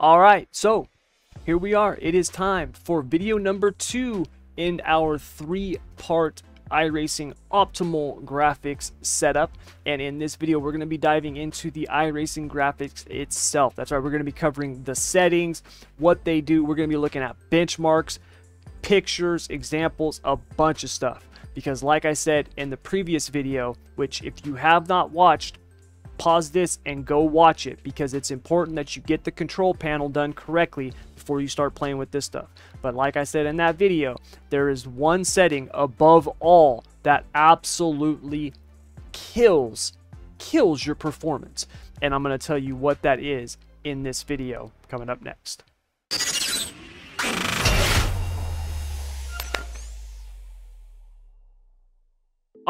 All right, so here we are. It is time for video number two in our three-part iRacing optimal graphics setup. And in this video, we're going to be diving into the iRacing graphics itself. That's right, we're going to be covering the settings, what they do. We're going to be looking at benchmarks, pictures, examples, a bunch of stuff. Because like I said in the previous video, which if you have not watched, pause this and go watch it because it's important that you get the control panel done correctly before you start playing with this stuff. But like I said in that video, there is one setting above all that absolutely kills, kills your performance. And I'm going to tell you what that is in this video coming up next.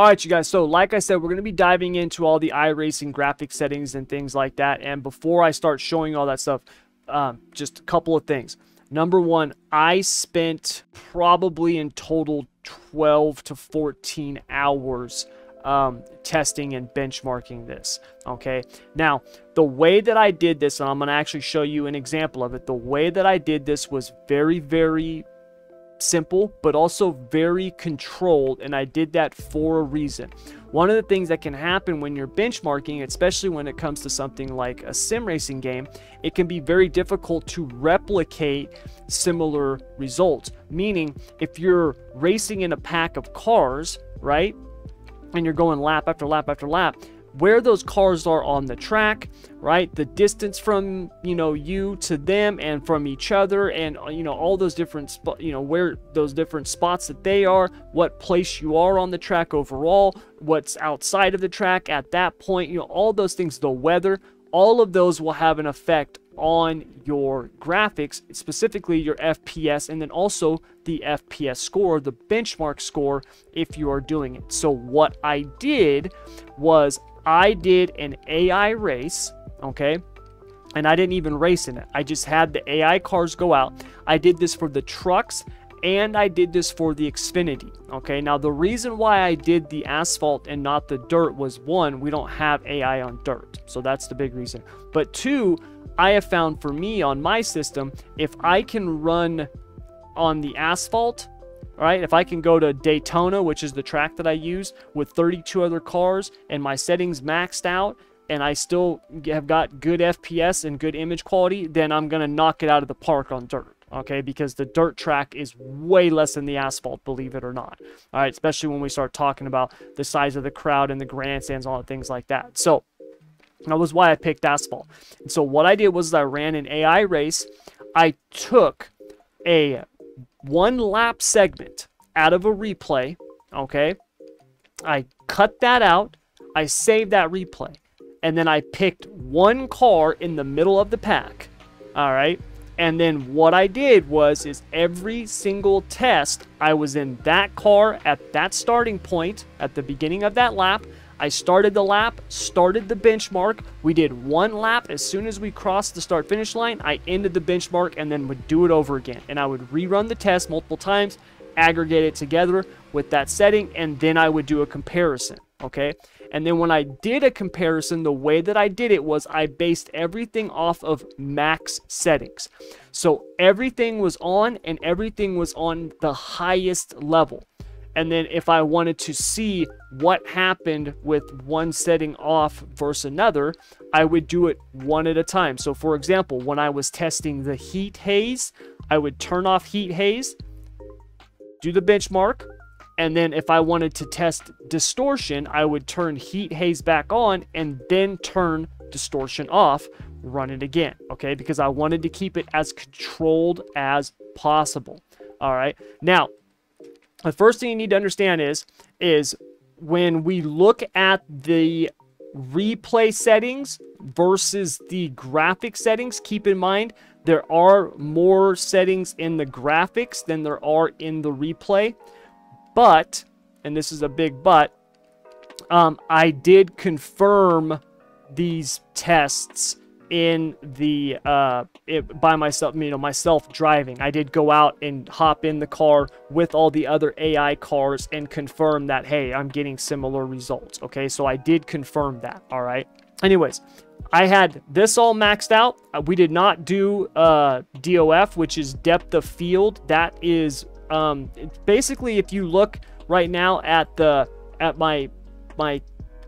All right, you guys. So, like I said, we're going to be diving into all the iRacing graphic settings and things like that. And before I start showing all that stuff, um, just a couple of things. Number one, I spent probably in total 12 to 14 hours um, testing and benchmarking this. Okay. Now, the way that I did this, and I'm going to actually show you an example of it. The way that I did this was very, very simple, but also very controlled. And I did that for a reason. One of the things that can happen when you're benchmarking, especially when it comes to something like a sim racing game, it can be very difficult to replicate similar results. Meaning, if you're racing in a pack of cars, right, and you're going lap after lap after lap, where those cars are on the track, right? The distance from, you know, you to them and from each other and, uh, you know, all those different, you know, where those different spots that they are, what place you are on the track overall, what's outside of the track at that point, you know, all those things, the weather, all of those will have an effect on your graphics, specifically your FPS, and then also the FPS score, the benchmark score, if you are doing it. So, what I did was I did an AI race, okay? And I didn't even race in it. I just had the AI cars go out. I did this for the trucks and I did this for the Xfinity. Okay, now the reason why I did the asphalt and not the dirt was one, we don't have AI on dirt. So that's the big reason. But two, I have found for me on my system, if I can run on the asphalt, all right, if I can go to Daytona, which is the track that I use, with 32 other cars and my settings maxed out, and I still have got good FPS and good image quality, then I'm going to knock it out of the park on dirt. Okay, because the dirt track is way less than the asphalt, believe it or not. All right, especially when we start talking about the size of the crowd and the grandstands, and all the things like that. So that was why I picked asphalt. And so what I did was I ran an AI race. I took a one lap segment out of a replay, okay? I cut that out, I saved that replay, and then I picked one car in the middle of the pack, all right? And then what I did was is every single test, I was in that car at that starting point at the beginning of that lap. I started the lap, started the benchmark. We did one lap. As soon as we crossed the start finish line, I ended the benchmark and then would do it over again. And I would rerun the test multiple times, aggregate it together with that setting, and then I would do a comparison. Okay. And then when I did a comparison, the way that I did it was I based everything off of max settings. So everything was on and everything was on the highest level. And then if I wanted to see what happened with one setting off versus another, I would do it one at a time. So for example, when I was testing the heat haze, I would turn off heat haze, do the benchmark, and then if I wanted to test distortion, I would turn heat haze back on and then turn distortion off, run it again, okay? Because I wanted to keep it as controlled as possible. All right. Now, the first thing you need to understand is is when we look at the replay settings versus the graphic settings, keep in mind there are more settings in the graphics than there are in the replay. But, and this is a big but, um, I did confirm these tests in the uh, it, by myself, you know, myself driving. I did go out and hop in the car with all the other AI cars and confirm that hey, I'm getting similar results. Okay, so I did confirm that. All right. Anyways, I had this all maxed out. Uh, we did not do uh, DOF, which is depth of field. That is um, basically if you look right now at the at my my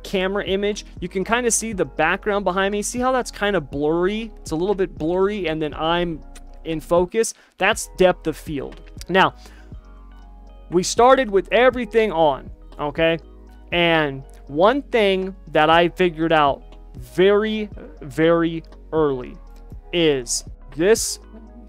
camera image, you can kind of see the background behind me. See how that's kind of blurry? It's a little bit blurry, and then I'm in focus. That's depth of field. Now, we started with everything on, okay? And one thing that I figured out very, very early is this,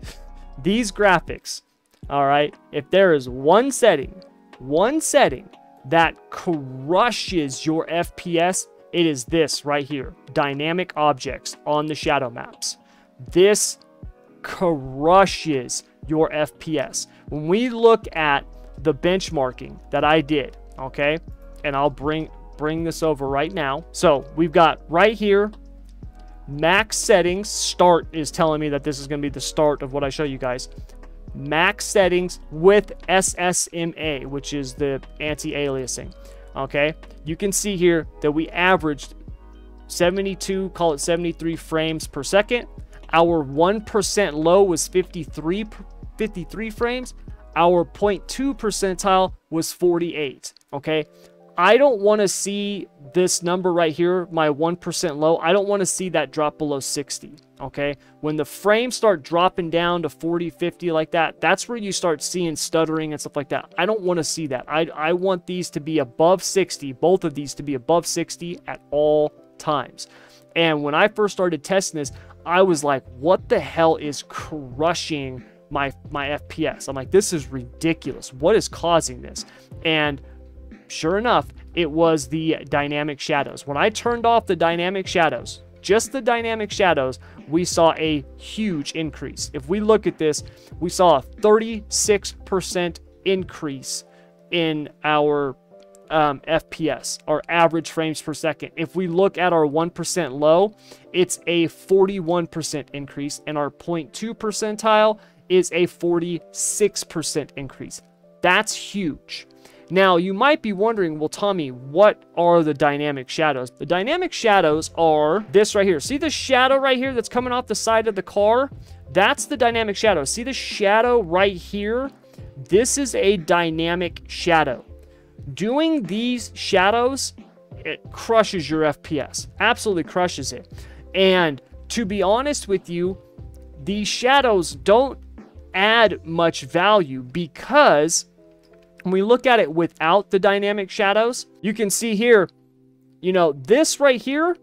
these graphics, all right? If there is one setting, one setting that crushes your FPS, it is this right here, dynamic objects on the shadow maps. This crushes your FPS. When we look at the benchmarking that I did, okay, and I'll bring bring this over right now. So we've got right here, max settings, start is telling me that this is going to be the start of what I show you guys. Max settings with SSMA, which is the anti-aliasing. Okay, you can see here that we averaged 72, call it 73 frames per second. Our 1% low was 53, 53 frames. Our 0.2 percentile was 48. Okay. I don't want to see this number right here, my 1% low. I don't want to see that drop below 60. Okay. When the frames start dropping down to 40, 50 like that, that's where you start seeing stuttering and stuff like that. I don't want to see that. I, I want these to be above 60, both of these to be above 60 at all times. And when I first started testing this, I was like, what the hell is crushing my my FPS? I'm like, this is ridiculous. What is causing this? And sure enough, it was the dynamic shadows. When I turned off the dynamic shadows, just the dynamic shadows, we saw a huge increase. If we look at this, we saw a 36% increase in our um, FPS, our average frames per second. If we look at our 1% low, it's a 41% increase, and our 0.2 percentile is a 46% increase. That's huge. Now, you might be wondering, well, Tommy, what are the dynamic shadows? The dynamic shadows are this right here. See the shadow right here that's coming off the side of the car? That's the dynamic shadow. See the shadow right here? This is a dynamic shadow. Doing these shadows, it crushes your FPS. Absolutely crushes it. And to be honest with you, these shadows don't add much value because when we look at it without the dynamic shadows, you can see here, you know, this right here,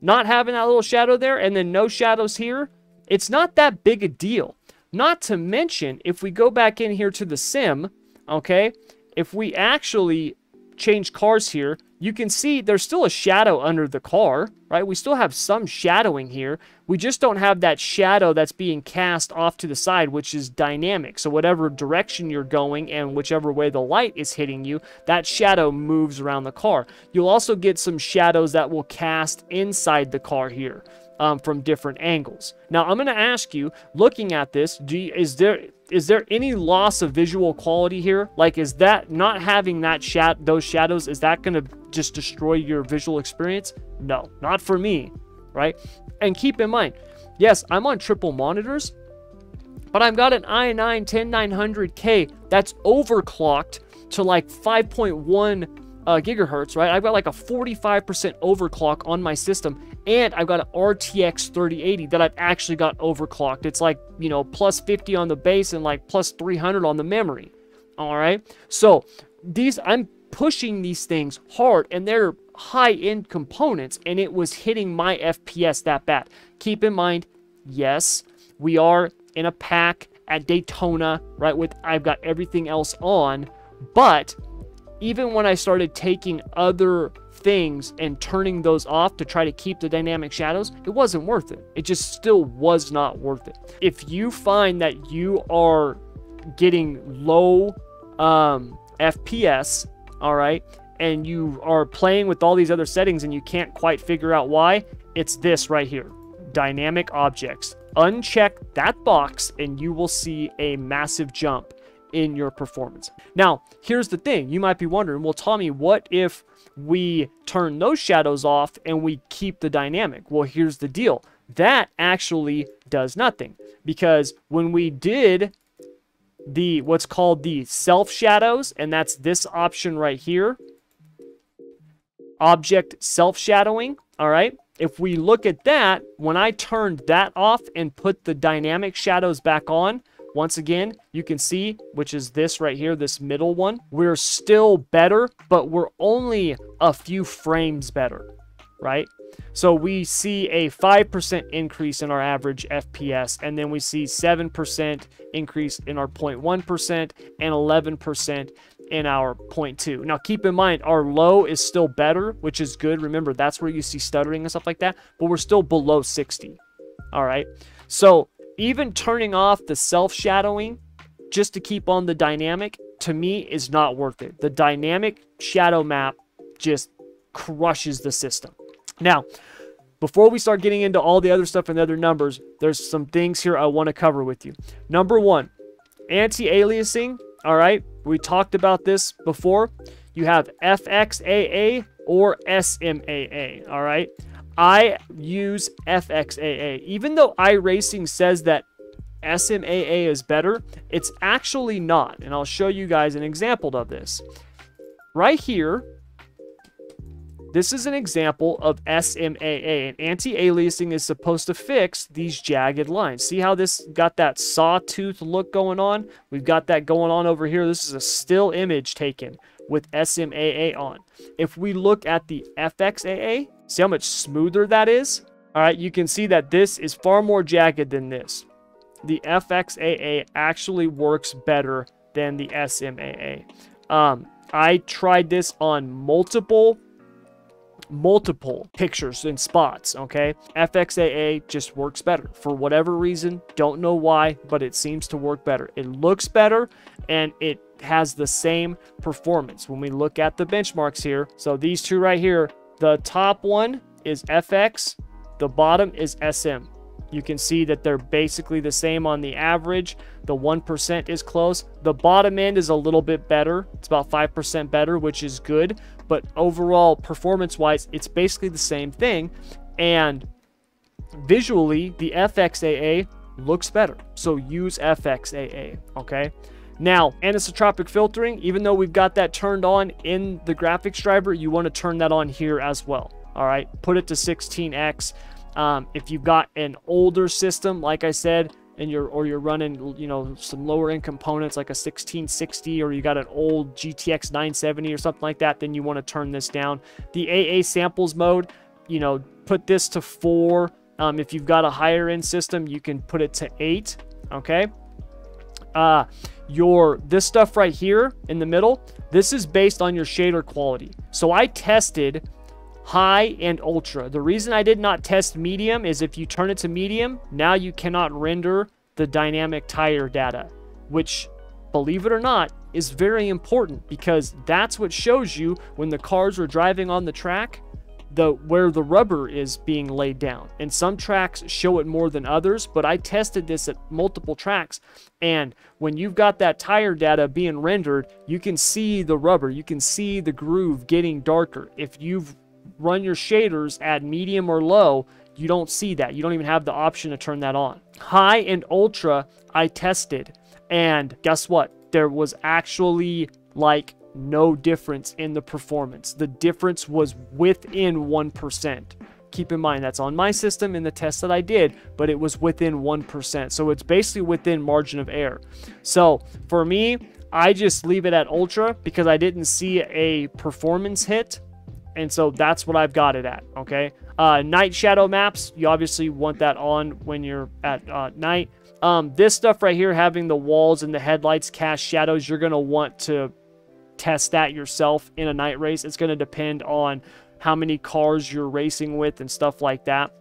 not having that little shadow there and then no shadows here, it's not that big a deal. Not to mention, if we go back in here to the sim, okay, if we actually change cars here, you can see there's still a shadow under the car, right? We still have some shadowing here. We just don't have that shadow that's being cast off to the side, which is dynamic. So whatever direction you're going and whichever way the light is hitting you, that shadow moves around the car. You'll also get some shadows that will cast inside the car here. Um, from different angles. Now, I'm going to ask you, looking at this, do you, is there is there any loss of visual quality here? Like, is that not having that shat those shadows, is that going to just destroy your visual experience? No, not for me, right? And keep in mind, yes, I'm on triple monitors, but I've got an i9 10900K that's overclocked to like 5.1 uh, gigahertz, right? I've got like a 45% overclock on my system, and I've got an RTX 3080 that I've actually got overclocked. It's like, you know, plus 50 on the base and like plus 300 on the memory. All right. So these, I'm pushing these things hard, and they're high end components, and it was hitting my FPS that bad. Keep in mind, yes, we are in a pack at Daytona, right? With I've got everything else on, but even when I started taking other things and turning those off to try to keep the dynamic shadows, it wasn't worth it. It just still was not worth it. If you find that you are getting low um, FPS, all right, and you are playing with all these other settings and you can't quite figure out why, it's this right here dynamic objects. Uncheck that box and you will see a massive jump in your performance. Now, here's the thing. You might be wondering, well, Tommy, what if we turn those shadows off and we keep the dynamic. Well, here's the deal. That actually does nothing because when we did the what's called the self shadows, and that's this option right here, object self shadowing, all right? If we look at that, when I turned that off and put the dynamic shadows back on, once again, you can see, which is this right here, this middle one, we're still better, but we're only a few frames better, right? So we see a 5% increase in our average FPS, and then we see 7% increase in our 0.1% and 11% in our 0.2. Now keep in mind, our low is still better, which is good. Remember, that's where you see stuttering and stuff like that, but we're still below 60. All right. So even turning off the self-shadowing just to keep on the dynamic, to me, is not worth it. The dynamic shadow map just crushes the system. Now, before we start getting into all the other stuff and the other numbers, there's some things here I want to cover with you. Number one, anti-aliasing, all right? We talked about this before. You have FXAA or SMAA, all right? I use FXAA. Even though iRacing says that SMAA is better, it's actually not. And I'll show you guys an example of this. Right here, this is an example of SMAA, and anti-aliasing is supposed to fix these jagged lines. See how this got that sawtooth look going on? We've got that going on over here. This is a still image taken with SMAA on. If we look at the FXAA, see how much smoother that is? All right, you can see that this is far more jagged than this. The FXAA actually works better than the SMAA. Um, I tried this on multiple multiple pictures and spots, okay? FXAA just works better. For whatever reason, don't know why, but it seems to work better. It looks better and it has the same performance when we look at the benchmarks here. So these two right here, the top one is FX, the bottom is SM. You can see that they're basically the same on the average. The 1% is close. The bottom end is a little bit better. It's about 5% better, which is good. But overall, performance wise, it's basically the same thing. And visually, the FXAA looks better. So use FXAA, okay? Now, anisotropic filtering, even though we've got that turned on in the graphics driver, you want to turn that on here as well. All right, put it to 16x. Um, if you've got an older system, like I said, and you're or you're running you know some lower end components like a 1660 or you got an old GTX 970 or something like that, then you want to turn this down. The AA samples mode, you know, put this to four. Um, if you've got a higher end system, you can put it to eight. Okay. Uh, your this stuff right here in the middle, this is based on your shader quality. So I tested high, and ultra. The reason I did not test medium is if you turn it to medium, now you cannot render the dynamic tire data, which, believe it or not, is very important because that's what shows you when the cars are driving on the track the where the rubber is being laid down. And some tracks show it more than others, but I tested this at multiple tracks. And when you've got that tire data being rendered, you can see the rubber, you can see the groove getting darker. If you've run your shaders at medium or low, you don't see that. You don't even have the option to turn that on. High and ultra, I tested. And guess what? There was actually like no difference in the performance. The difference was within 1%. Keep in mind, that's on my system in the test that I did, but it was within 1%. So it's basically within margin of error. So for me, I just leave it at ultra because I didn't see a performance hit and so that's what I've got it at, okay? Uh, night shadow maps, you obviously want that on when you're at uh, night. Um, this stuff right here, having the walls and the headlights cast shadows, you're going to want to test that yourself in a night race. It's going to depend on how many cars you're racing with and stuff like that.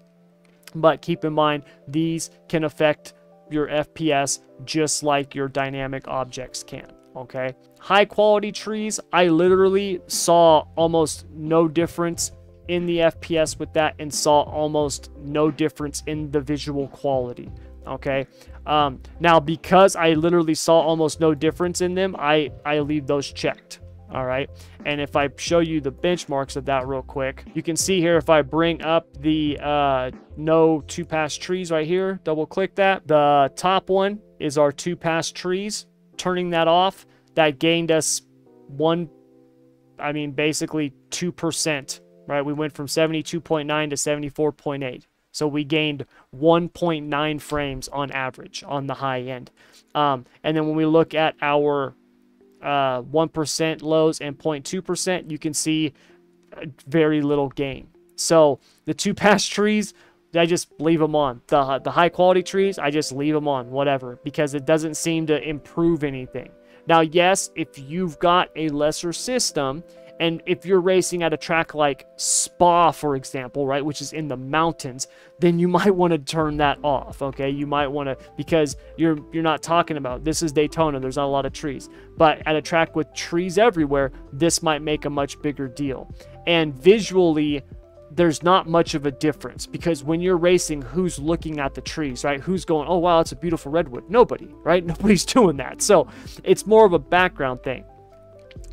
But keep in mind, these can affect your FPS just like your dynamic objects can okay? High quality trees, I literally saw almost no difference in the FPS with that and saw almost no difference in the visual quality, okay? Um, now, because I literally saw almost no difference in them, I, I leave those checked, all right? And if i show you the benchmarks of that real quick you can see here if i bring up the uh, no two pass trees right here double click that. The top one is our two pass trees. Turning that off that gained us one i mean basically 2% right? We went from 72.9 to 74.8 so we gained 1.9 frames on average on the high end. Um, and then when we look at our uh, 1% lows and 0.2%, you can see very little gain. So the two pass trees, I just leave them on. The, the high quality trees, I just leave them on, whatever, because it doesn't seem to improve anything. Now, yes, if you've got a lesser system and if you're racing at a track like Spa, for example, right, which is in the mountains, then you might want to turn that off. Okay, you might want to because you're you're not talking about this is Daytona. There's not a lot of trees, but at a track with trees everywhere, this might make a much bigger deal. And visually, there's not much of a difference because when you're racing, who's looking at the trees, right? Who's going, oh, wow, it's a beautiful redwood? Nobody, right? Nobody's doing that. So it's more of a background thing.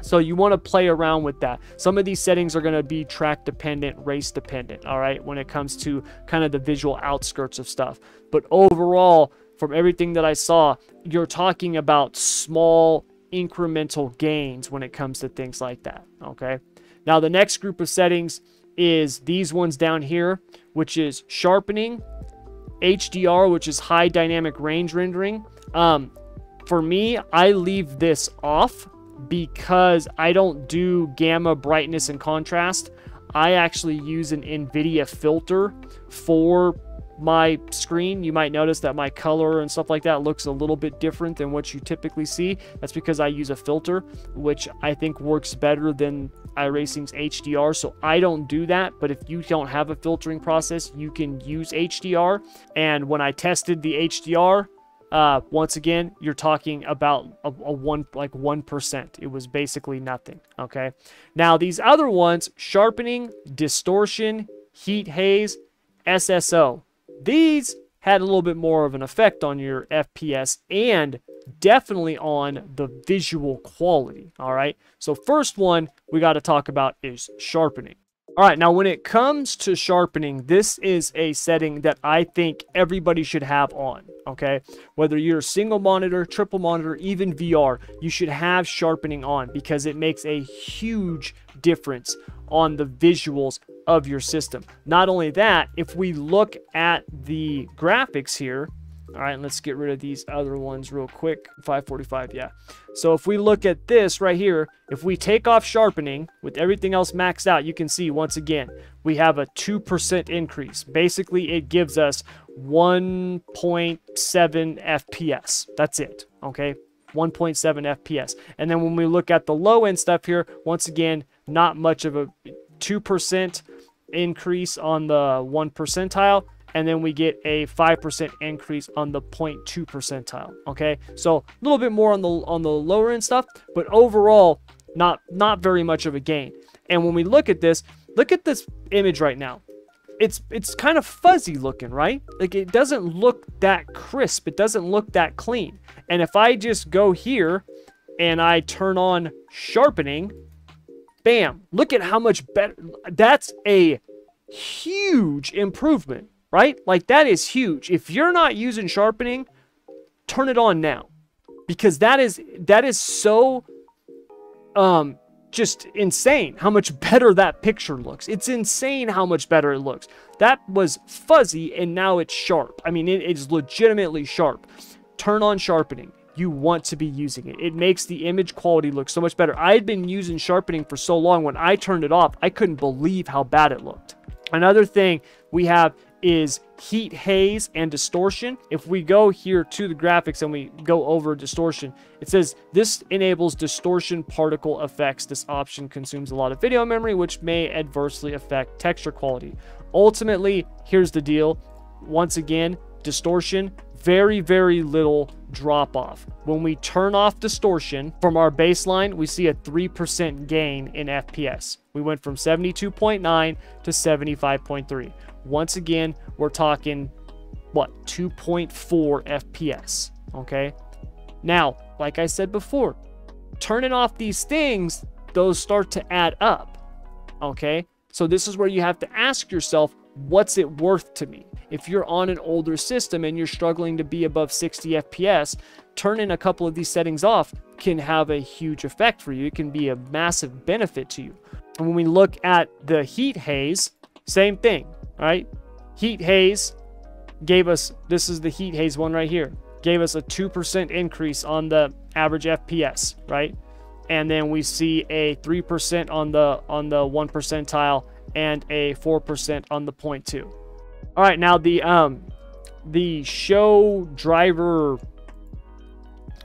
So you want to play around with that. Some of these settings are going to be track dependent, race dependent, all right, when it comes to kind of the visual outskirts of stuff. But overall, from everything that I saw, you're talking about small incremental gains when it comes to things like that, okay? Now, the next group of settings is these ones down here, which is sharpening, HDR, which is high dynamic range rendering. Um, for me, I leave this off because I don't do gamma brightness and contrast. I actually use an NVIDIA filter for my screen. You might notice that my color and stuff like that looks a little bit different than what you typically see. That's because I use a filter, which I think works better than iRacing's HDR. So I don't do that. But if you don't have a filtering process, you can use HDR. And when I tested the HDR, uh, once again, you're talking about a, a one like one percent. It was basically nothing. Okay. Now these other ones: sharpening, distortion, heat haze, SSO. These had a little bit more of an effect on your FPS and definitely on the visual quality. All right. So first one we got to talk about is sharpening. All right, now when it comes to sharpening, this is a setting that I think everybody should have on, okay? Whether you're single monitor, triple monitor, even VR, you should have sharpening on because it makes a huge difference on the visuals of your system. Not only that, if we look at the graphics here, all right, let's get rid of these other ones real quick. 545, yeah. So if we look at this right here, if we take off sharpening with everything else maxed out, you can see once again, we have a 2% increase. Basically, it gives us 1.7 FPS. That's it, okay? 1.7 FPS. And then when we look at the low end stuff here, once again, not much of a 2% increase on the 1 percentile and then we get a 5% increase on the 0.2 percentile okay? So a little bit more on the on the lower end stuff but overall not not very much of a gain. And when we look at this look at this image right now. It's it's kind of fuzzy looking right? Like it doesn't look that crisp. It doesn't look that clean. And if i just go here and i turn on sharpening bam look at how much better that's a huge improvement right? Like that is huge. If you're not using sharpening, turn it on now. Because that is that is so um just insane how much better that picture looks. It's insane how much better it looks. That was fuzzy and now it's sharp. I mean, it is legitimately sharp. Turn on sharpening. You want to be using it. It makes the image quality look so much better. I had been using sharpening for so long. When I turned it off, I couldn't believe how bad it looked. Another thing we have is heat haze and distortion. If we go here to the graphics and we go over distortion, it says this enables distortion particle effects. This option consumes a lot of video memory, which may adversely affect texture quality. Ultimately, here's the deal. Once again, distortion, very, very little drop off. When we turn off distortion from our baseline, we see a 3% gain in FPS. We went from 72.9 to 75.3. Once again, we're talking, what, 2.4 FPS, okay? Now, like I said before, turning off these things those start to add up. Okay? So this is where you have to ask yourself, what's it worth to me? If you're on an older system and you're struggling to be above 60 FPS, turning a couple of these settings off can have a huge effect for you. It can be a massive benefit to you. And when we look at the heat haze, same thing, right? Heat haze gave us, this is the heat haze one right here, gave us a 2% increase on the average FPS, right? And then we see a 3% on the on the 1 percentile and a 4% on the 0.2. All right, now the um the show driver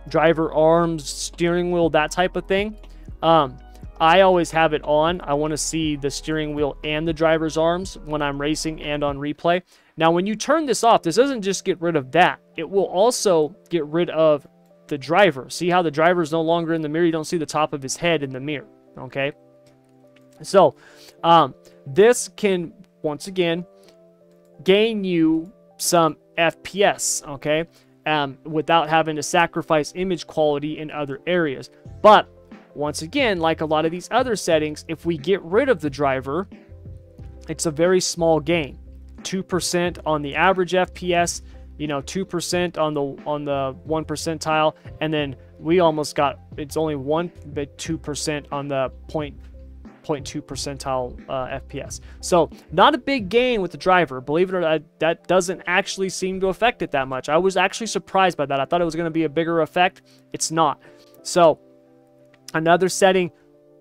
driver arms, steering wheel, that type of thing. Um I always have it on. I want to see the steering wheel and the driver's arms when I'm racing and on replay. Now, when you turn this off, this doesn't just get rid of that. It will also get rid of the driver. See how the driver is no longer in the mirror? You don't see the top of his head in the mirror, okay? So, um, this can, once again, gain you some FPS, okay? Um, without having to sacrifice image quality in other areas. But once again, like a lot of these other settings, if we get rid of the driver, it's a very small gain. 2% on the average FPS, you know, 2% on the on the 1 percentile, and then we almost got it's only 1 but 2% on the point 0.2 percentile uh, FPS. So not a big gain with the driver. Believe it or not, that doesn't actually seem to affect it that much. I was actually surprised by that. I thought it was going to be a bigger effect. It's not. So Another setting,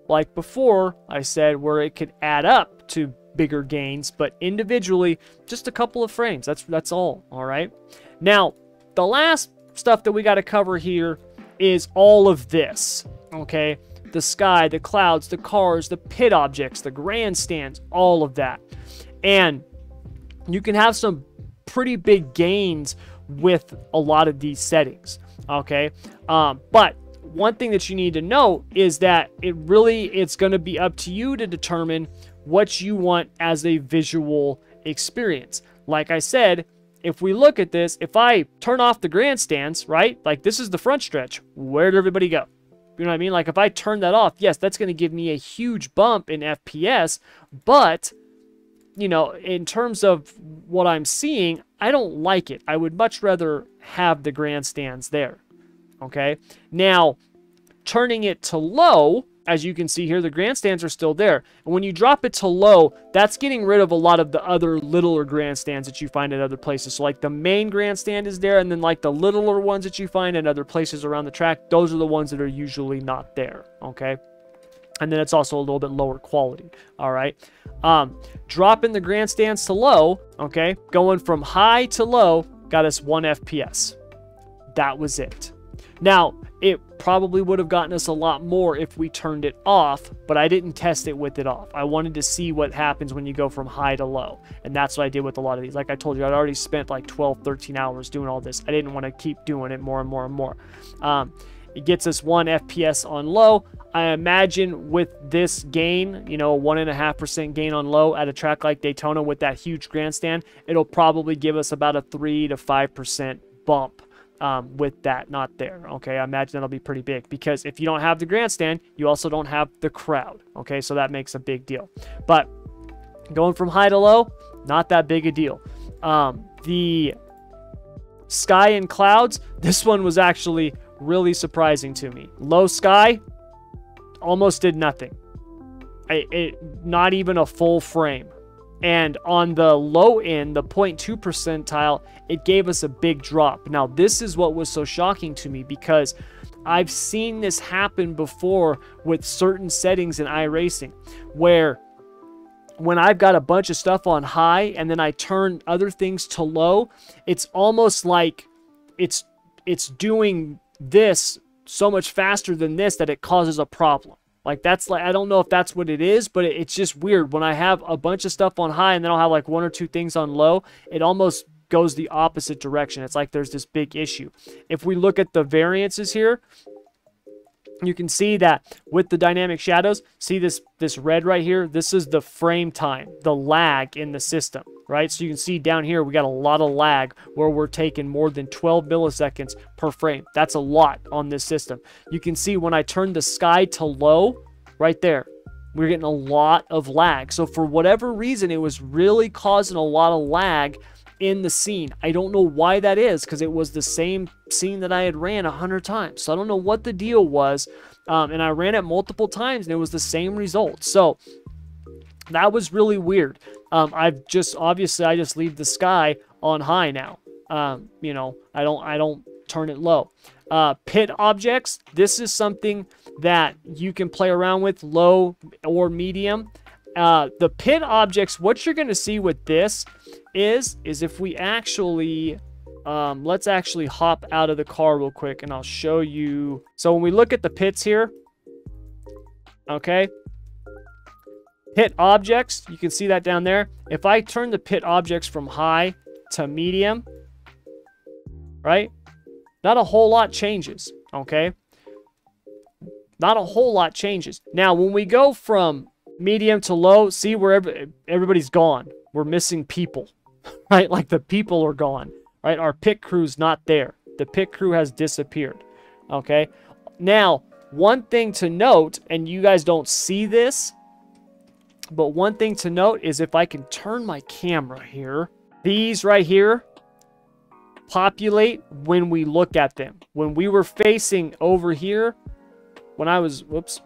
like before, I said where it could add up to bigger gains, but individually, just a couple of frames. That's that's all. All right. Now, the last stuff that we got to cover here is all of this. Okay, the sky, the clouds, the cars, the pit objects, the grandstands, all of that, and you can have some pretty big gains with a lot of these settings. Okay, um, but one thing that you need to know is that it really it's going to be up to you to determine what you want as a visual experience. Like I said, if we look at this, if I turn off the grandstands, right? Like this is the front stretch. Where did everybody go? You know what I mean? Like if I turn that off, yes, that's going to give me a huge bump in FPS, but you know, in terms of what I'm seeing, I don't like it. I would much rather have the grandstands there okay? Now, turning it to low, as you can see here, the grandstands are still there. And when you drop it to low, that's getting rid of a lot of the other littler grandstands that you find at other places. So like the main grandstand is there, and then like the littler ones that you find in other places around the track, those are the ones that are usually not there, okay? And then it's also a little bit lower quality, all right? Um, dropping the grandstands to low, okay? Going from high to low got us 1 FPS. That was it. Now, it probably would have gotten us a lot more if we turned it off, but I didn't test it with it off. I wanted to see what happens when you go from high to low. And that's what I did with a lot of these. Like I told you, I'd already spent like 12, 13 hours doing all this. I didn't want to keep doing it more and more and more. Um, it gets us one FPS on low. I imagine with this gain, you know, one and a half percent gain on low at a track like Daytona with that huge grandstand, it'll probably give us about a three to five percent bump um, with that not there. Okay, I imagine that'll be pretty big because if you don't have the grandstand, you also don't have the crowd. Okay, so that makes a big deal. But going from high to low, not that big a deal. Um, the sky and clouds, this one was actually really surprising to me. Low sky, almost did nothing. I, it, not even a full frame. And on the low end, the 0.2 percentile, it gave us a big drop. Now, this is what was so shocking to me because I've seen this happen before with certain settings in iRacing where when I've got a bunch of stuff on high and then I turn other things to low, it's almost like it's it's doing this so much faster than this that it causes a problem. Like that's like I don't know if that's what it is, but it's just weird when I have a bunch of stuff on high and then I'll have like one or two things on low. It almost goes the opposite direction. It's like there's this big issue. If we look at the variances here, you can see that with the dynamic shadows, see this, this red right here? This is the frame time, the lag in the system, right? So you can see down here, we got a lot of lag where we're taking more than 12 milliseconds per frame. That's a lot on this system. You can see when I turn the sky to low, right there. We're getting a lot of lag. So for whatever reason, it was really causing a lot of lag in the scene. I don't know why that is because it was the same scene that I had ran a hundred times. So I don't know what the deal was. Um, and I ran it multiple times and it was the same result. So that was really weird. Um, I've just obviously I just leave the sky on high now. Um, you know, I don't I don't turn it low. Uh, pit objects. This is something that you can play around with low or medium. Uh, the pit objects, what you're going to see with this is, is if we actually, um, let's actually hop out of the car real quick and I'll show you. So when we look at the pits here, okay, pit objects, you can see that down there. If I turn the pit objects from high to medium, right, not a whole lot changes, okay? Not a whole lot changes. Now, when we go from medium to low, see where everybody's gone. We're missing people, right? Like the people are gone, right? Our pit crew's not there. The pit crew has disappeared, okay? Now, one thing to note, and you guys don't see this, but one thing to note is if I can turn my camera here, these right here populate when we look at them. When we were facing over here, when I was, whoops,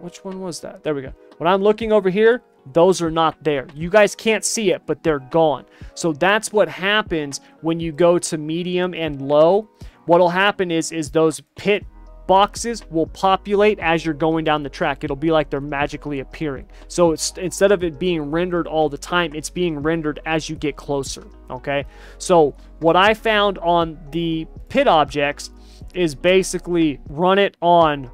which one was that? There we go. When I'm looking over here, those are not there. You guys can't see it, but they're gone. So that's what happens when you go to medium and low. What'll happen is, is those pit boxes will populate as you're going down the track. It'll be like they're magically appearing. So it's instead of it being rendered all the time, it's being rendered as you get closer. Okay. So what I found on the pit objects is basically run it on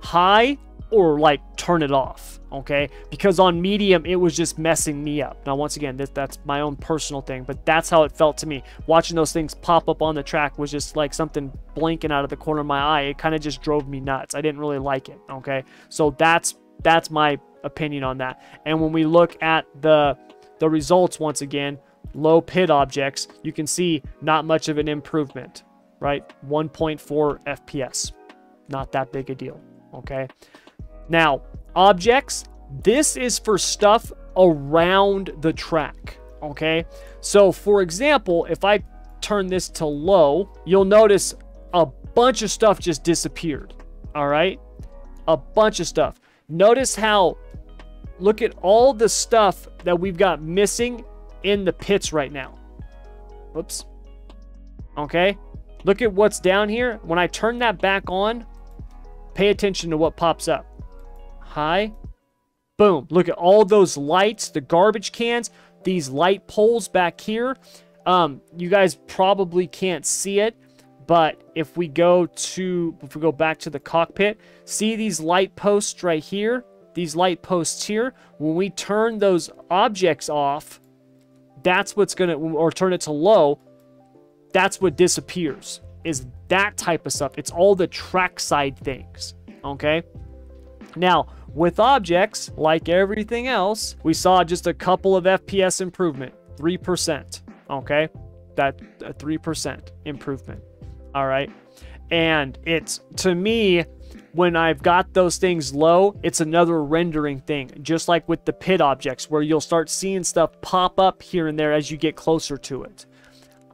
high or like turn it off okay? Because on medium it was just messing me up. Now once again that's my own personal thing but that's how it felt to me. Watching those things pop up on the track was just like something blinking out of the corner of my eye. It kind of just drove me nuts. I didn't really like it okay? So that's that's my opinion on that. And when we look at the the results once again low pit objects you can see not much of an improvement right? 1.4 fps not that big a deal okay now, objects, this is for stuff around the track, okay? So, for example, if I turn this to low, you'll notice a bunch of stuff just disappeared, all right? A bunch of stuff. Notice how, look at all the stuff that we've got missing in the pits right now. Whoops. Okay? Look at what's down here. When I turn that back on, pay attention to what pops up high. Boom. Look at all those lights, the garbage cans, these light poles back here. Um, you guys probably can't see it, but if we go to, if we go back to the cockpit, see these light posts right here? These light posts here? When we turn those objects off, that's what's going to, or turn it to low, that's what disappears, is that type of stuff. It's all the trackside things, okay? Now, with objects, like everything else, we saw just a couple of FPS improvement, 3%, okay? That 3% improvement, all right? And it's, to me, when I've got those things low, it's another rendering thing, just like with the pit objects, where you'll start seeing stuff pop up here and there as you get closer to it.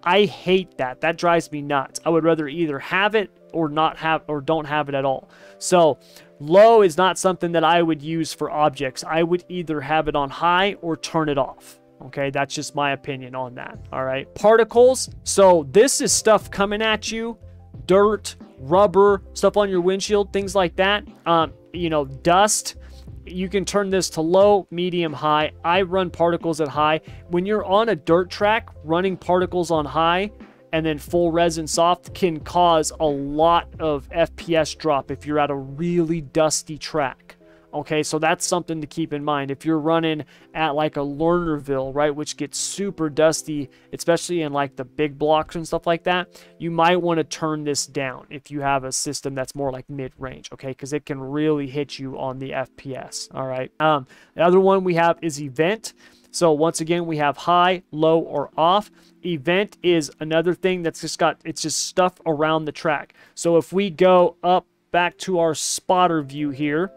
I hate that. That drives me nuts. I would rather either have it or not have or don't have it at all. So Low is not something that I would use for objects. I would either have it on high or turn it off. Okay, that's just my opinion on that. All right. Particles. So this is stuff coming at you. Dirt, rubber, stuff on your windshield, things like that. Um, you know, dust. You can turn this to low, medium, high. I run particles at high. When you're on a dirt track, running particles on high and then full resin soft can cause a lot of FPS drop if you're at a really dusty track. Okay, so that's something to keep in mind. If you're running at like a Lernerville, right, which gets super dusty, especially in like the big blocks and stuff like that, you might want to turn this down if you have a system that's more like mid-range, okay, because it can really hit you on the FPS, all right. Um, the other one we have is Event. So once again, we have high, low, or off. Event is another thing that's just got, it's just stuff around the track. So if we go up back to our spotter view here,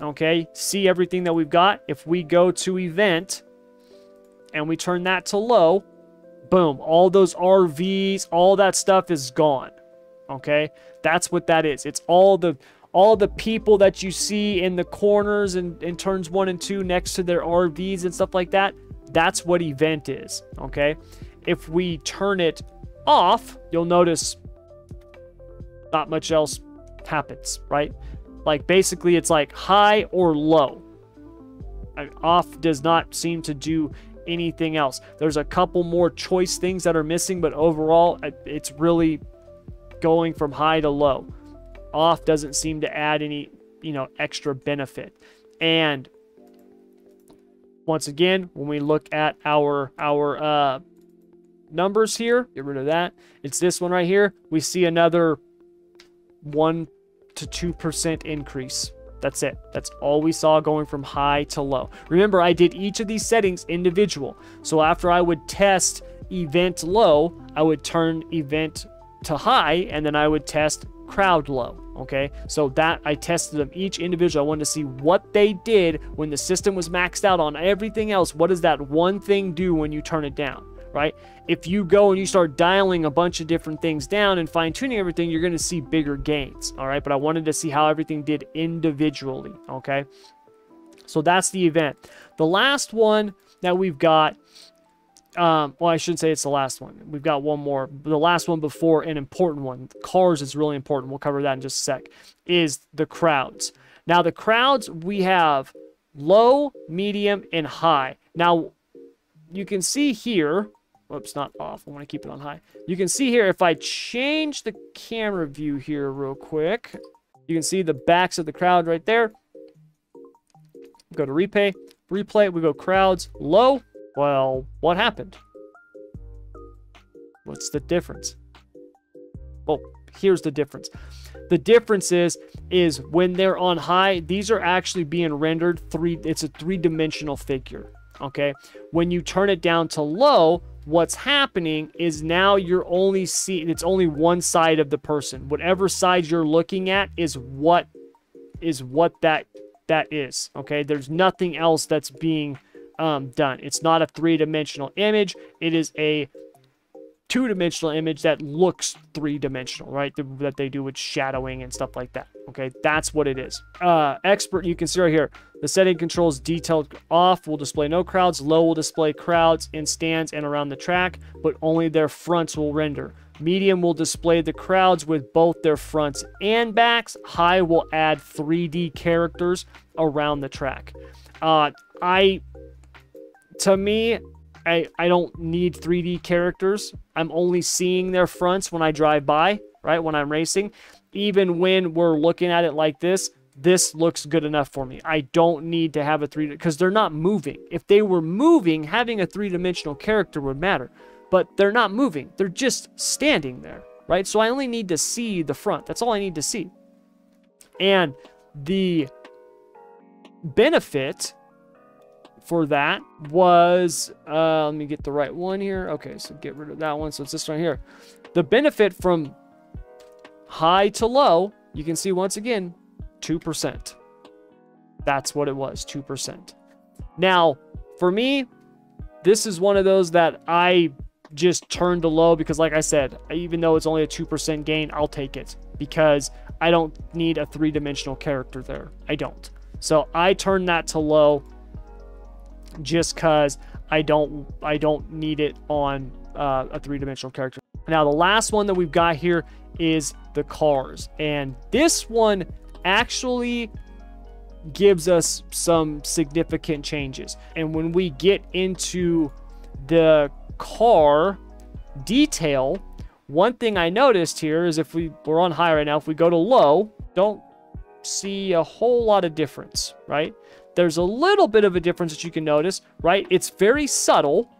okay, see everything that we've got. If we go to event and we turn that to low, boom, all those RVs, all that stuff is gone. Okay? That's what that is. It's all the all the people that you see in the corners and in turns one and two next to their RVs and stuff like that. That's what event is. Okay? If we turn it off, you'll notice not much else happens, right? Like basically it's like high or low. Off does not seem to do anything else. There's a couple more choice things that are missing, but overall uh, it's really going from high to low. Off doesn't seem to add any, you know, extra benefit. And once again, when we look at our our uh, numbers here, get rid of that. It's this one right here. We see another one to 2% increase. That's it. That's all we saw going from high to low. Remember, I did each of these settings individual. So after I would test event low, I would turn event to high, and then I would test crowd low. Okay, so that I tested them each individual. I wanted to see what they did when the system was maxed out on everything else. What does that one thing do when you turn it down? right? If you go and you start dialing a bunch of different things down and fine tuning everything, you're going to see bigger gains, all right? But I wanted to see how everything did individually, okay? So that's the event. The last one that we've got, um, well, I shouldn't say it's the last one. We've got one more. The last one before an important one. Cars is really important. We'll cover that in just a sec. Is the crowds. Now, the crowds, we have low, medium, and high. Now, you can see here, Whoops, not off. I want to keep it on high. You can see here, if I change the camera view here real quick, you can see the backs of the crowd right there. Go to replay. Replay, we go crowds low. Well, what happened? What's the difference? Well, here's the difference. The difference is, is when they're on high, these are actually being rendered three, it's a three-dimensional figure, okay? When you turn it down to low, what's happening is now you're only seeing it's only one side of the person whatever side you're looking at is what is what that that is okay there's nothing else that's being um, done it's not a three-dimensional image it is a two-dimensional image that looks three-dimensional, right? The, that they do with shadowing and stuff like that. Okay, that's what it is. Uh, expert, you can see right here, the setting controls detailed off will display no crowds, low will display crowds in stands and around the track, but only their fronts will render. Medium will display the crowds with both their fronts and backs. High will add 3D characters around the track. Uh, I, to me, I, I don't need 3D characters. I'm only seeing their fronts when I drive by, right? When I'm racing. Even when we're looking at it like this, this looks good enough for me. I don't need to have a three D because they're not moving. If they were moving, having a three-dimensional character would matter. But they're not moving. They're just standing there, right? So I only need to see the front. That's all I need to see. And the benefit for that was, uh, let me get the right one here. Okay, so get rid of that one. So it's this one here. The benefit from high to low, you can see once again, 2%. That's what it was, 2%. Now, for me, this is one of those that I just turned to low because like I said, even though it's only a 2% gain, I'll take it because I don't need a three-dimensional character there. I don't. So I turned that to low just because I don't I don't need it on uh, a three-dimensional character. Now the last one that we've got here is the cars, and this one actually gives us some significant changes. And when we get into the car detail, one thing I noticed here is if we, we're on high right now, if we go to low, don't see a whole lot of difference, right? There's a little bit of a difference that you can notice, right? It's very subtle.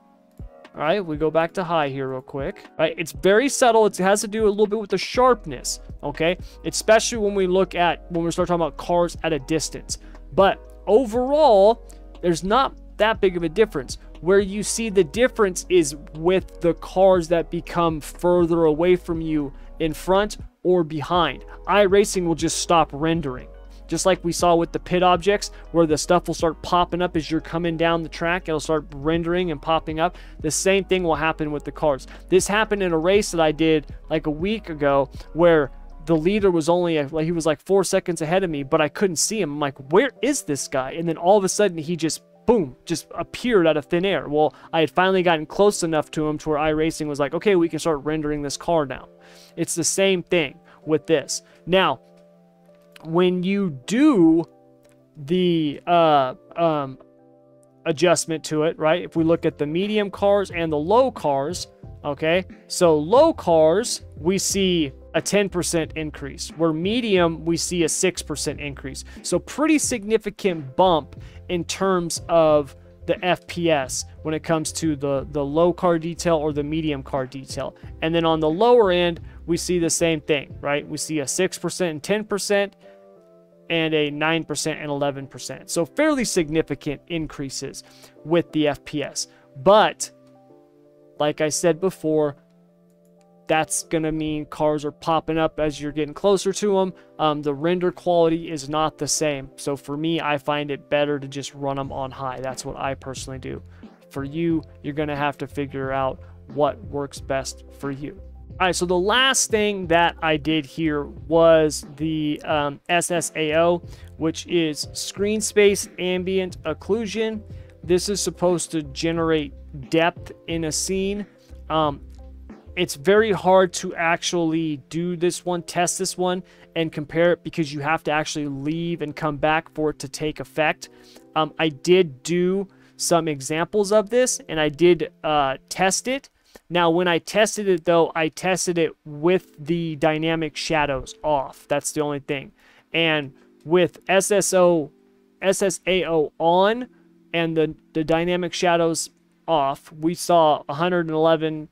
All right, we go back to high here real quick. All right, it's very subtle. It has to do a little bit with the sharpness, okay? Especially when we look at, when we start talking about cars at a distance. But overall, there's not that big of a difference. Where you see the difference is with the cars that become further away from you in front or behind. iRacing will just stop rendering. Just like we saw with the pit objects, where the stuff will start popping up as you're coming down the track. It'll start rendering and popping up. The same thing will happen with the cars. This happened in a race that I did like a week ago where the leader was only uh, like he was like four seconds ahead of me, but I couldn't see him. I'm like, where is this guy? And then all of a sudden he just boom, just appeared out of thin air. Well, I had finally gotten close enough to him to where iRacing was like, okay, we can start rendering this car now. It's the same thing with this. Now, when you do the uh, um, adjustment to it, right? If we look at the medium cars and the low cars, okay? So low cars, we see a 10% increase. Where medium, we see a 6% increase. So pretty significant bump in terms of the FPS when it comes to the, the low car detail or the medium car detail. And then on the lower end, we see the same thing, right? We see a 6% and 10% and a 9% and 11%. So fairly significant increases with the FPS. But like I said before, that's going to mean cars are popping up as you're getting closer to them. Um, the render quality is not the same. So for me, I find it better to just run them on high. That's what I personally do. For you, you're going to have to figure out what works best for you. All right, so the last thing that I did here was the um, SSAO, which is screen space ambient occlusion. This is supposed to generate depth in a scene. Um, it's very hard to actually do this one, test this one, and compare it because you have to actually leave and come back for it to take effect. Um, I did do some examples of this and I did uh, test it. Now, when I tested it, though, I tested it with the dynamic shadows off. That's the only thing. And with SSO, SSAO on and the, the dynamic shadows off, we saw 111.8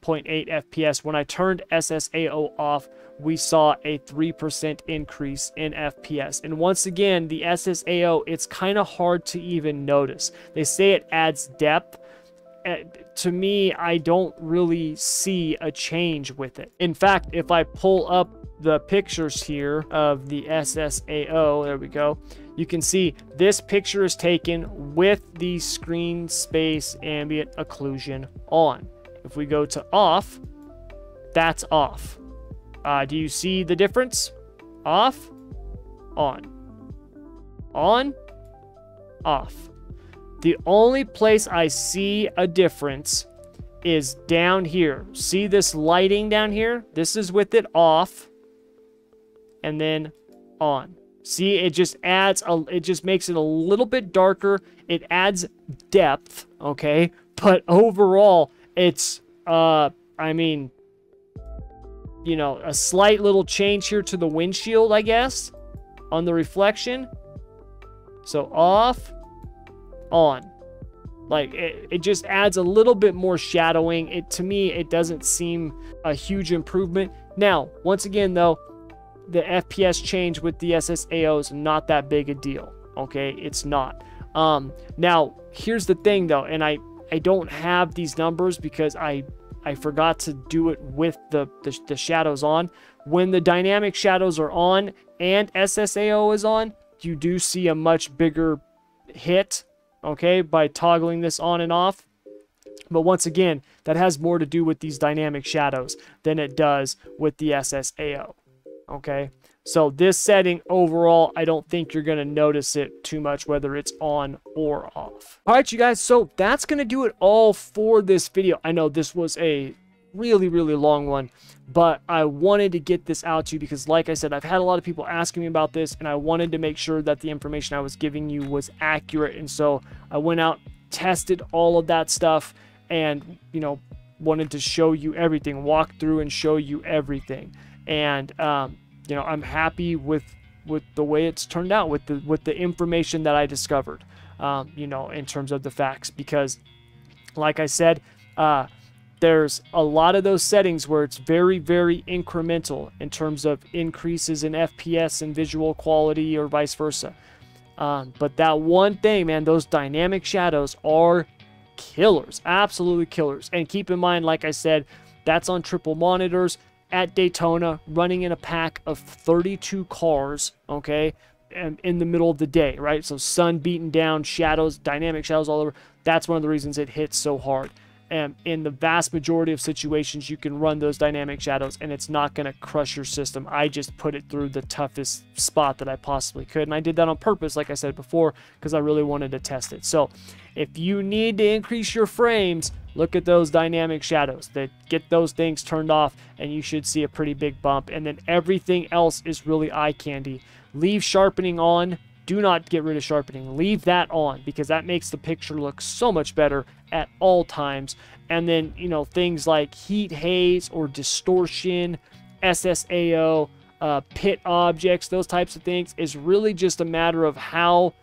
FPS. When I turned SSAO off, we saw a 3% increase in FPS. And once again, the SSAO, it's kind of hard to even notice. They say it adds depth. Uh, to me, I don't really see a change with it. In fact, if I pull up the pictures here of the SSAO, there we go, you can see this picture is taken with the screen space ambient occlusion on. If we go to off, that's off. Uh, do you see the difference? Off, on. On, off. The only place I see a difference is down here. See this lighting down here? This is with it off and then on. See, it just adds, a, it just makes it a little bit darker. It adds depth, okay? But overall, it's, uh, I mean, you know, a slight little change here to the windshield, I guess, on the reflection. So off, on. Like, it, it just adds a little bit more shadowing. It To me, it doesn't seem a huge improvement. Now, once again, though, the FPS change with the SSAO is not that big a deal. Okay, it's not. Um, now, here's the thing though, and I, I don't have these numbers because I I forgot to do it with the, the, the shadows on. When the dynamic shadows are on and SSAO is on, you do see a much bigger hit, okay, by toggling this on and off. But once again, that has more to do with these dynamic shadows than it does with the SSAO okay? So this setting overall, I don't think you're going to notice it too much, whether it's on or off. All right, you guys, so that's going to do it all for this video. I know this was a really, really long one, but I wanted to get this out to you because like I said, I've had a lot of people asking me about this and I wanted to make sure that the information I was giving you was accurate. And so I went out, tested all of that stuff and, you know, wanted to show you everything, walk through and show you everything and um, you know I'm happy with with the way it's turned out with the with the information that I discovered. Um, you know, in terms of the facts, because like I said, uh, there's a lot of those settings where it's very, very incremental in terms of increases in FPS and visual quality or vice versa. Um, but that one thing, man, those dynamic shadows are killers, absolutely killers. And keep in mind, like I said, that's on triple monitors at Daytona running in a pack of 32 cars, okay? and in the middle of the day, right? So sun beating down, shadows, dynamic shadows all over. That's one of the reasons it hits so hard. And in the vast majority of situations, you can run those dynamic shadows and it's not going to crush your system. I just put it through the toughest spot that I possibly could. And I did that on purpose, like I said before, because I really wanted to test it. So if you need to increase your frames, look at those dynamic shadows that get those things turned off and you should see a pretty big bump. And then everything else is really eye candy. Leave sharpening on do not get rid of sharpening. Leave that on because that makes the picture look so much better at all times. And then, you know, things like heat haze or distortion, SSAO, uh, pit objects, those types of things is really just a matter of how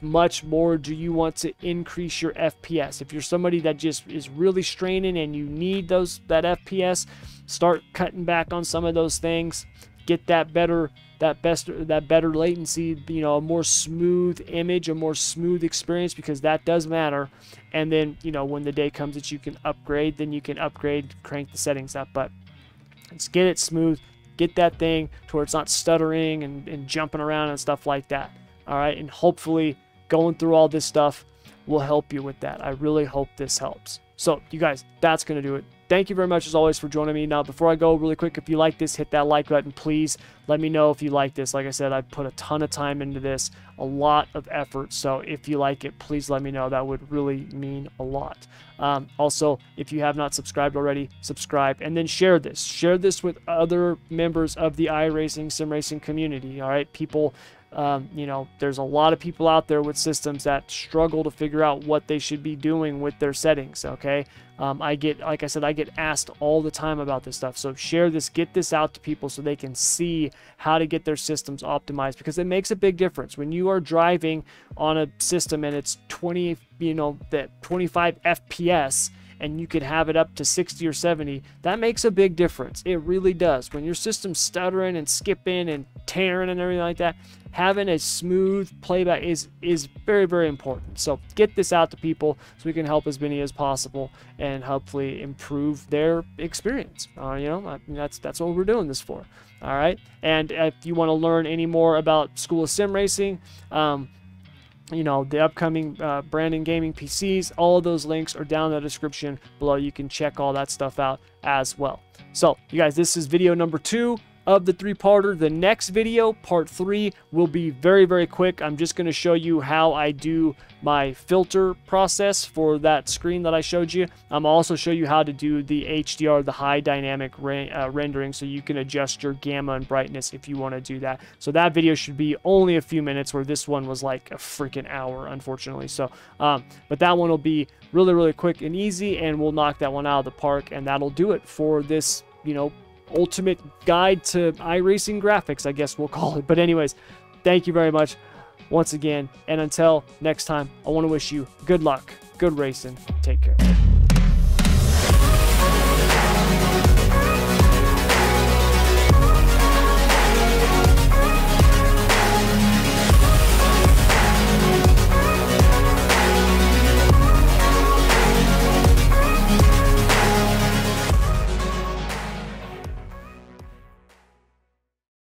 much more do you want to increase your FPS. If you're somebody that just is really straining and you need those that FPS, start cutting back on some of those things. Get that better that best that better latency, you know, a more smooth image, a more smooth experience because that does matter. And then, you know, when the day comes that you can upgrade, then you can upgrade, crank the settings up. But let's get it smooth, get that thing to where it's not stuttering and, and jumping around and stuff like that. All right, and hopefully going through all this stuff will help you with that. I really hope this helps. So, you guys, that's going to do it. Thank you very much as always for joining me. Now, before I go really quick, if you like this, hit that like button, please. Let me know if you like this. Like I said, I put a ton of time into this, a lot of effort. So if you like it, please let me know. That would really mean a lot. Um, also, if you have not subscribed already, subscribe and then share this. Share this with other members of the iRacing sim racing community. All right, people um, you know, there's a lot of people out there with systems that struggle to figure out what they should be doing with their settings. Okay. Um, I get, like I said, I get asked all the time about this stuff. So share this, get this out to people so they can see how to get their systems optimized because it makes a big difference when you are driving on a system and it's 20, you know, that 25 FPS and you could have it up to 60 or 70, that makes a big difference. It really does. When your system's stuttering and skipping and tearing and everything like that, having a smooth playback is is very very important. So get this out to people so we can help as many as possible and hopefully improve their experience. Uh, you know, I mean, that's that's what we're doing this for. All right. And if you want to learn any more about School of Sim Racing, um, you know, the upcoming uh, Brandon Gaming PCs, all of those links are down in the description below. You can check all that stuff out as well. So, you guys, this is video number two of the three-parter. The next video, part three, will be very, very quick. I'm just going to show you how I do my filter process for that screen that I showed you. I'm also show you how to do the HDR, the high dynamic uh, rendering, so you can adjust your gamma and brightness if you want to do that. So that video should be only a few minutes, where this one was like a freaking hour, unfortunately. So, um, but that one will be really, really quick and easy, and we'll knock that one out of the park, and that'll do it for this, you know, ultimate guide to iRacing graphics, I guess we'll call it. But anyways, thank you very much once again. And until next time, I want to wish you good luck, good racing. Take care.